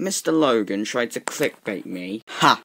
Mr. Logan tried to clickbait me. Ha!